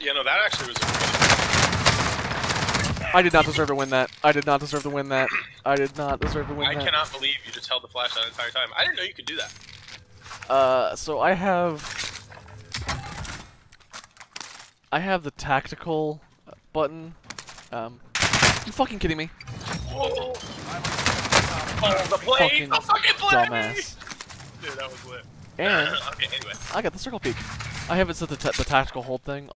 Yeah, no, that actually was. I did not deserve to win that. I did not deserve to win that. I did not deserve to win I that. cannot believe you just held the flash that entire time. I didn't know you could do that. Uh, so I have... I have the tactical button. Um, you fucking kidding me? Whoa! Oh, the blade! Fucking the fucking blade! Dumbass. Dude, that was lit. And okay, anyway. I got the circle peak. I haven't set the, the tactical hold thing